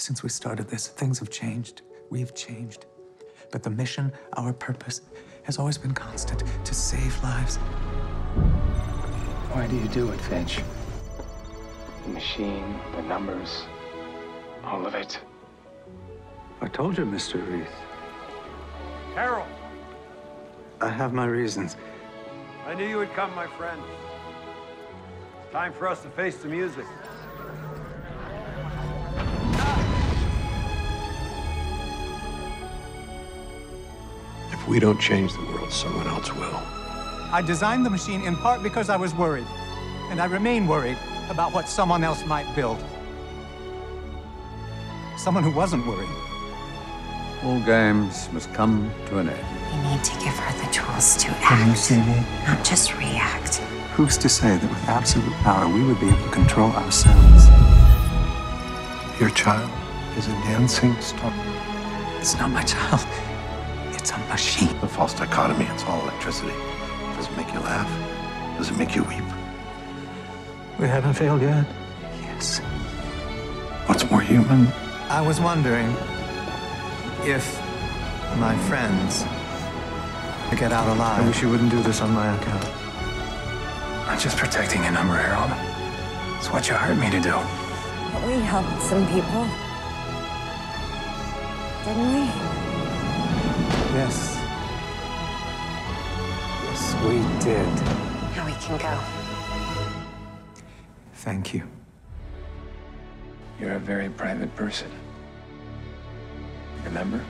Since we started this, things have changed. We've changed. But the mission, our purpose, has always been constant to save lives. Why do you do it, Finch? The machine, the numbers, all of it. I told you, Mr. Reese. Carol, I have my reasons. I knew you would come, my friend. Time for us to face the music. We don't change the world, someone else will. I designed the machine in part because I was worried. And I remain worried about what someone else might build. Someone who wasn't worried. All games must come to an end. We need to give her the tools to Can you act, see me? not just react. Who's to say that with absolute power, we would be able to control ourselves? Your child is a dancing star. It's not my child. It's a machine. The false dichotomy, it's all electricity. Does it make you laugh? Does it make you weep? We haven't failed yet. Yes. What's more human? I was wondering if my friends get out alive. I wish you wouldn't do this on my account. I'm just protecting a number, Harold. It's what you hired me to do. But We helped some people. Didn't we? Yes. Yes, we did. Now we can go. Thank you. You're a very private person. Remember?